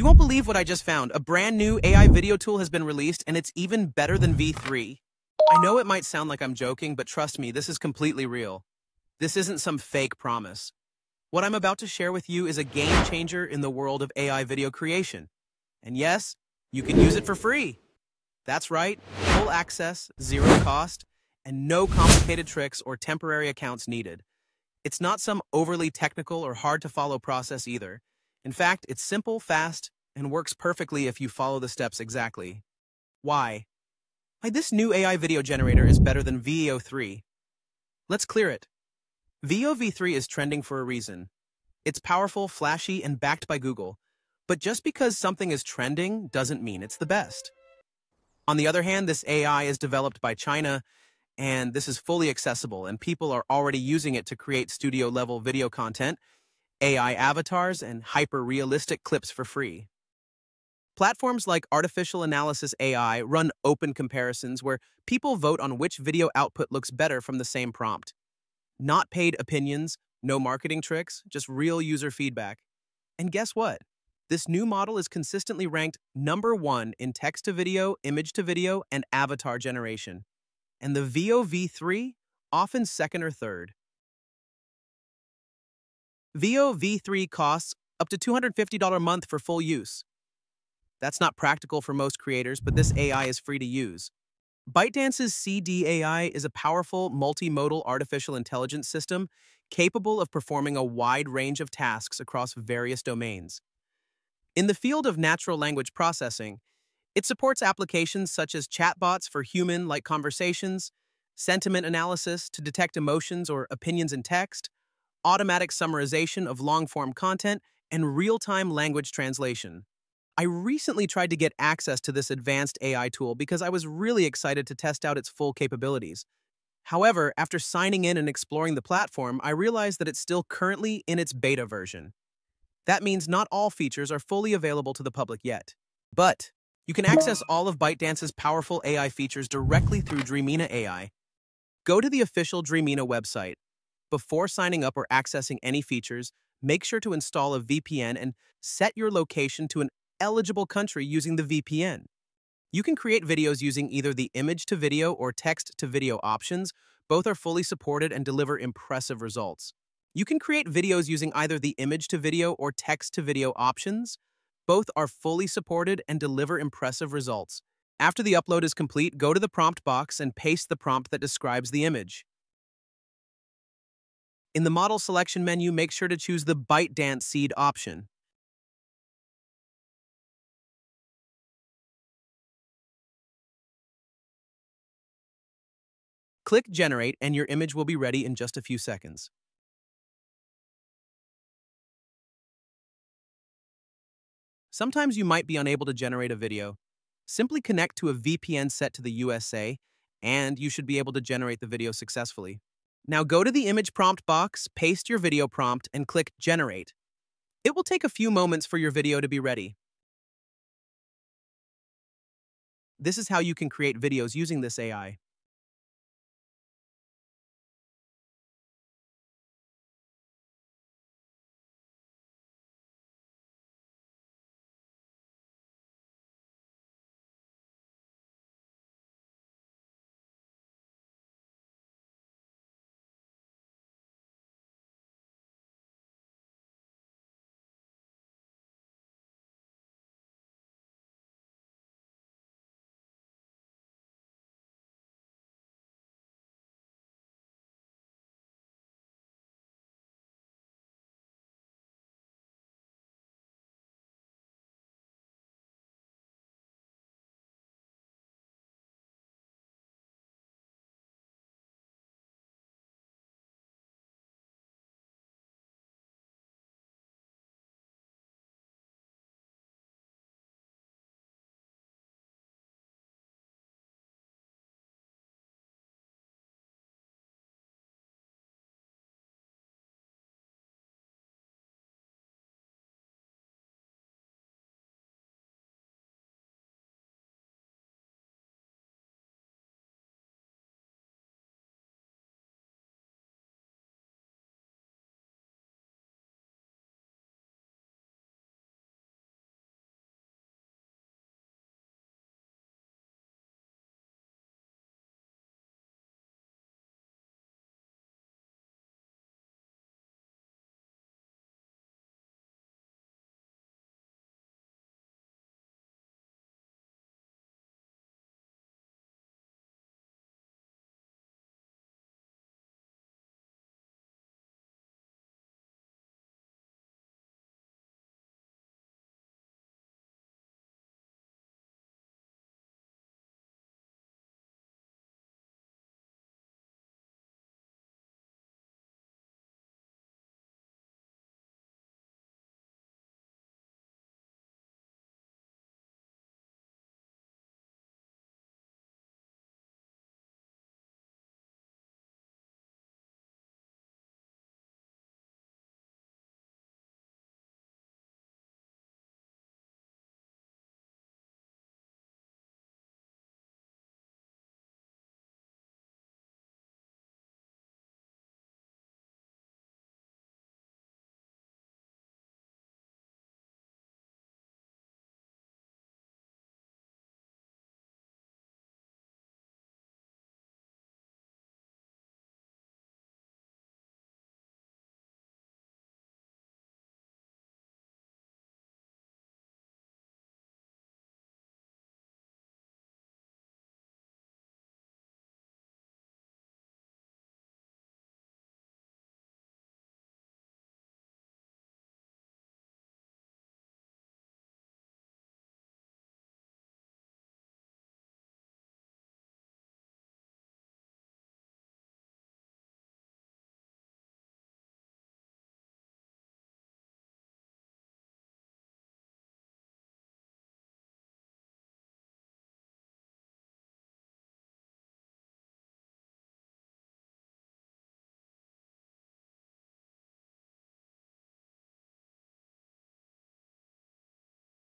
You won't believe what I just found. A brand new AI video tool has been released, and it's even better than V3. I know it might sound like I'm joking, but trust me, this is completely real. This isn't some fake promise. What I'm about to share with you is a game changer in the world of AI video creation. And yes, you can use it for free. That's right, full access, zero cost, and no complicated tricks or temporary accounts needed. It's not some overly technical or hard to follow process either. In fact, it's simple, fast, and works perfectly if you follow the steps exactly. Why? Why this new AI video generator is better than Veo 3. Let's clear it. Veo v3 is trending for a reason. It's powerful, flashy, and backed by Google. But just because something is trending doesn't mean it's the best. On the other hand, this AI is developed by China, and this is fully accessible, and people are already using it to create studio-level video content, AI avatars, and hyper-realistic clips for free. Platforms like Artificial Analysis AI run open comparisons where people vote on which video output looks better from the same prompt. Not paid opinions, no marketing tricks, just real user feedback. And guess what? This new model is consistently ranked number one in text to video, image to video, and avatar generation. And the Veo V3, often second or third. Veo V3 costs up to $250 a month for full use. That's not practical for most creators, but this AI is free to use. ByteDance's Seed AI is a powerful multimodal artificial intelligence system capable of performing a wide range of tasks across various domains. In the field of natural language processing, it supports applications such as chatbots for human-like conversations, sentiment analysis to detect emotions or opinions in text, automatic summarization of long-form content, and real-time language translation. I recently tried to get access to this advanced AI tool because I was really excited to test out its full capabilities. However, after signing in and exploring the platform, I realized that it's still currently in its beta version. That means not all features are fully available to the public yet. But you can access all of ByteDance's powerful AI features directly through Dreamina AI. Go to the official Dreamina website. Before signing up or accessing any features, make sure to install a VPN and set your location to an eligible country using the VPN. You can create videos using either the image to video or text to video options. Both are fully supported and deliver impressive results. You can create videos using either the image to video or text to video options. Both are fully supported and deliver impressive results. After the upload is complete, go to the prompt box and paste the prompt that describes the image. In the model selection menu, make sure to choose the ByteDance Seed option. Click Generate and your image will be ready in just a few seconds. Sometimes you might be unable to generate a video. Simply connect to a VPN set to the USA, and you should be able to generate the video successfully. Now go to the image prompt box, paste your video prompt, and click Generate. It will take a few moments for your video to be ready. This is how you can create videos using this AI.